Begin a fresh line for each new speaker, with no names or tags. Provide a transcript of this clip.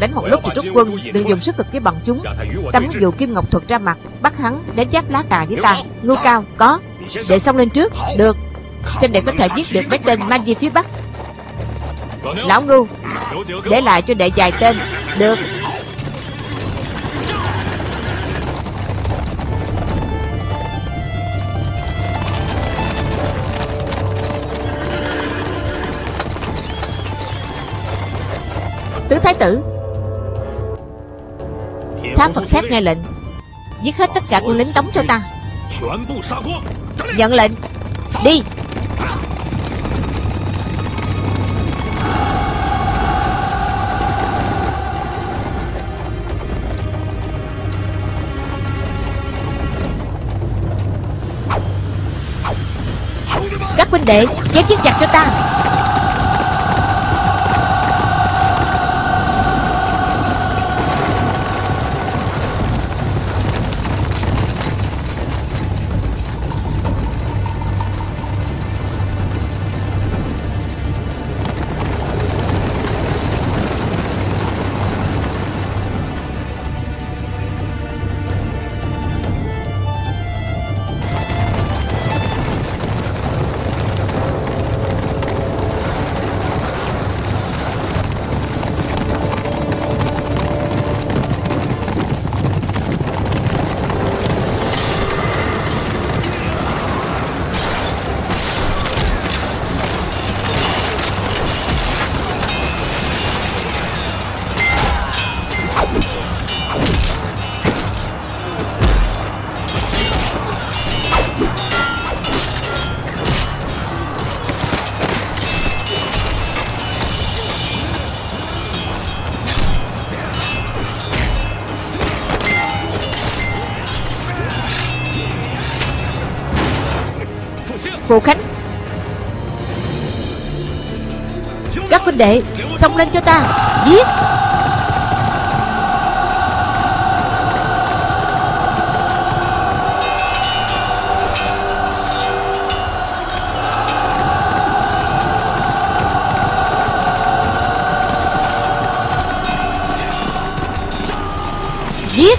Đánh một lúc thì rút quân Đừng dùng sức lực với bọn chúng. Ta muốn dụ Kim Ngọc Thuật ra mặt, Bắt hắn đến giáp lá cà với ta. Ngưu cao, có. Để xong lên trước. Được. Xem để có thể giết được mấy tên mang di phía Bắc. Lão Ngưu, Để lại cho đệ dài tên. Được. Tứ Thái tử Tháp Phật thét nghe lệnh. Giết hết tất cả quân lính tống cho ta. Nhận lệnh. Đi. Các huynh đệ Chém chiếc giặc cho ta phụ Khánh. Các huynh đệ Xông lên cho ta. Giết. Giết.